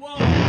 Whoa.